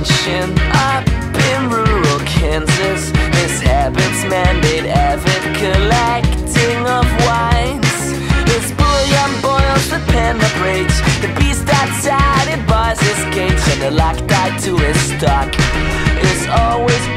Up in rural Kansas, this habit's mandate avid collecting of wines. His bullion boils the pen of rage. The beast outside it bars his cage, and the lock tied to his stock is always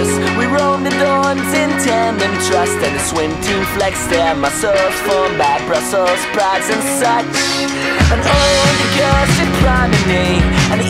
bliss. We roam the dawns in tandem, trust and the swim team flex their muscles, formed by Brussels sprouts and such. And all the girls should promenade, and